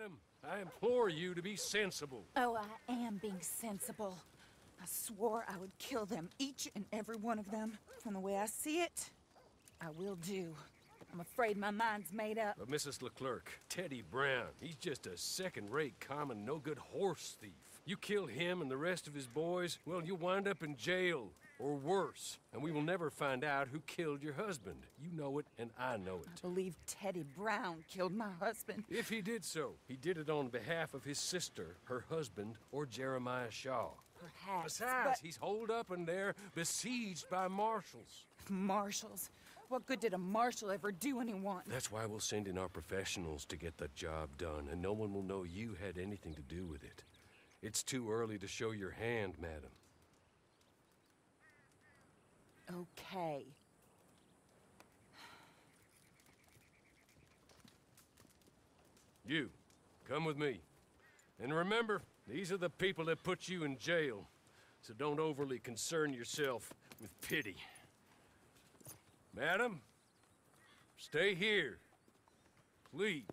Madam, I implore you to be sensible. Oh, I am being sensible. I swore I would kill them, each and every one of them. From the way I see it, I will do. I'm afraid my mind's made up. But Mrs. LeClerk, Teddy Brown, he's just a second-rate, common, no-good horse thief. You kill him and the rest of his boys, well, you'll wind up in jail, or worse. And we will never find out who killed your husband. You know it, and I know it. I believe Teddy Brown killed my husband. If he did so, he did it on behalf of his sister, her husband, or Jeremiah Shaw. Perhaps. Besides, he's holed up in there, besieged by marshals. marshals. What good did a marshal ever do anyone? That's why we'll send in our professionals to get the job done, and no one will know you had anything to do with it. It's too early to show your hand, madam. Okay. You, come with me. And remember, these are the people that put you in jail, so don't overly concern yourself with pity. Madam, stay here. Please.